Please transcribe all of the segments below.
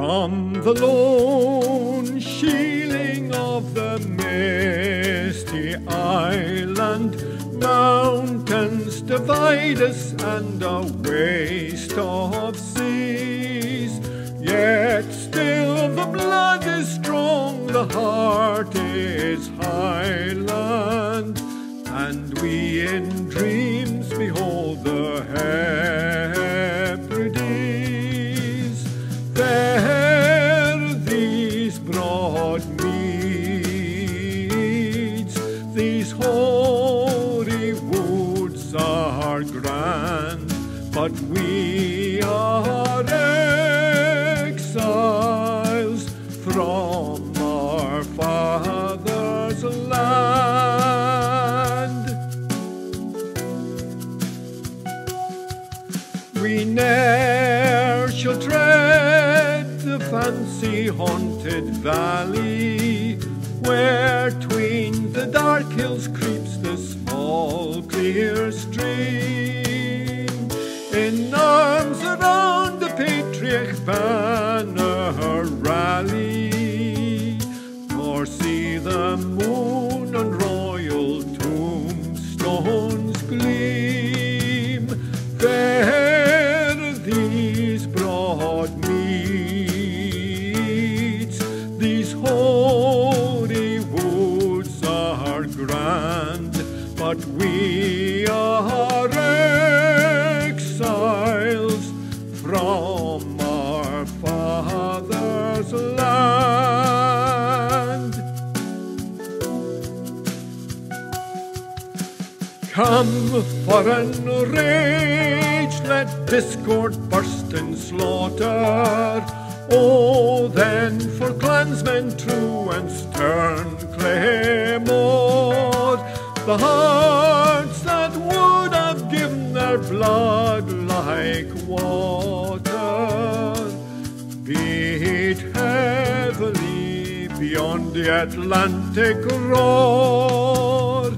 From the lone shieling of the misty island, mountains divide us and a waste of seas. Yet still the blood is strong, the heart is highland, and we in dreams behold the Hebrides. Hoary woods are grand, but we are exiles from our father's land. We ne'er shall tread the fancy haunted valley where tween hills creeps the small clear stream. In arms around the patriarch banner rally, nor see the moon on royal tombstones gleam. There these broad meads, father's land. Come, foreign rage, let discord burst in slaughter. Oh, then for clansmen true and stern claymore, the hearts that would have given their blood like water, the Atlantic roar,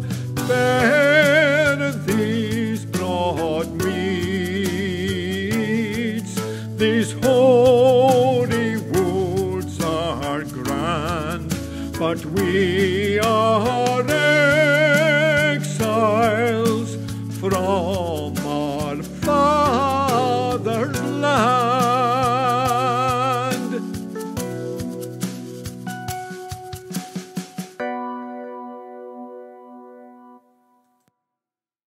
bear these broad meads, these holy woods are grand, but we are.